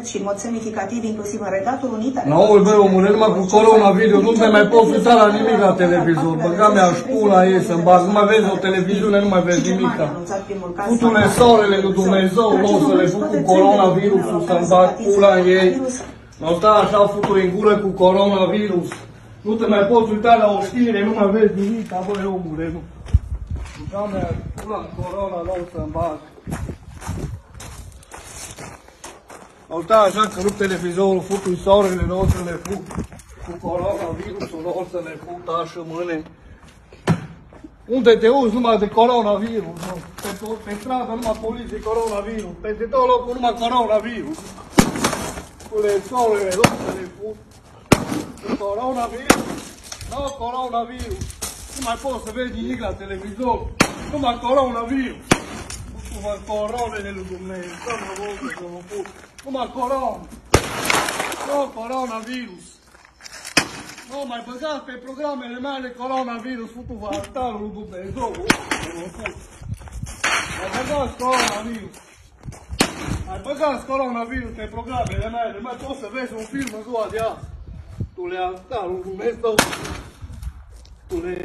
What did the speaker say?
direct și în mod semnificativ, inclusiv în Regatul Unit. are Naul meu, omule, numai cu coronavirus, nu te mai poți uita la nimic la televizor. Băga mea pula ei să-mi bag, nu mai vezi o televiziune, nu mai vezi nimic. Putule soarele lui Dumnezeu, nu o să le fut cu coronavirusul să-mi bag pula în ei. Nu sta așa futul în gură cu coronavirus. Nu te mai poți uita la o știre, nu mai vezi nimic, băi omule, nu. Băga mea pula în corona, nu o să-mi bag. Au stat așa că rup televizorul, futul soarele, nu o să le fut cu coronavirusul, nu o să le fut așa mâine. Unde te uzi numai de coronavirus, nu? Pe, to- pe stradă numai poliție coronavirus, peste tot locul numai coronavirus. Pule soarele, nu o să le fut cu coronavirus. Nu coronavirus. Nu mai poți să vezi nimic la televizor. Numai coronavirus. Numai coronele lui Dumnezeu. Doamne, Bogă, să mă put. Numai corona. Nu coronavirus. Nu mai băgați pe programele mele coronavirus. Futu-vă altarul lui Dumnezeu. Să mă put. Mai băgați coronavirus. Mai băgați coronavirus pe programele mele. Mai poți să vezi un film în ziua de azi. Tu le altarul lui Dumnezeu. Tu le